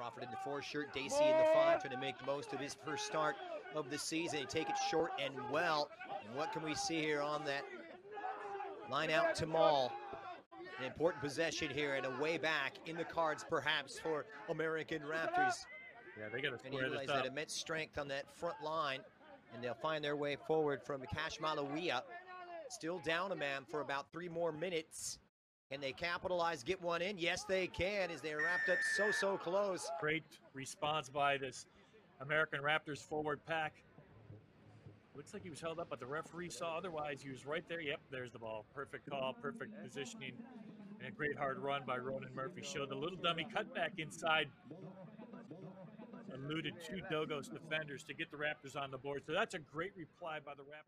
Crawford in the four shirt, Dacey in the five, trying to make the most of his first start of the season. He take it short and well. And what can we see here on that line out to Maul? An important possession here and a way back in the cards, perhaps, for American Raptors. Yeah, they got to And square realize this that immense strength on that front line, and they'll find their way forward from Cash Malawia. Still down a man for about three more minutes. Can they capitalize, get one in? Yes, they can, as they're wrapped up so, so close. Great response by this American Raptors forward pack. Looks like he was held up, but the referee saw otherwise. He was right there. Yep, there's the ball. Perfect call, perfect positioning, and a great hard run by Ronan Murphy. Showed the little dummy cutback inside. Eluded two Dogos defenders to get the Raptors on the board. So that's a great reply by the Raptors.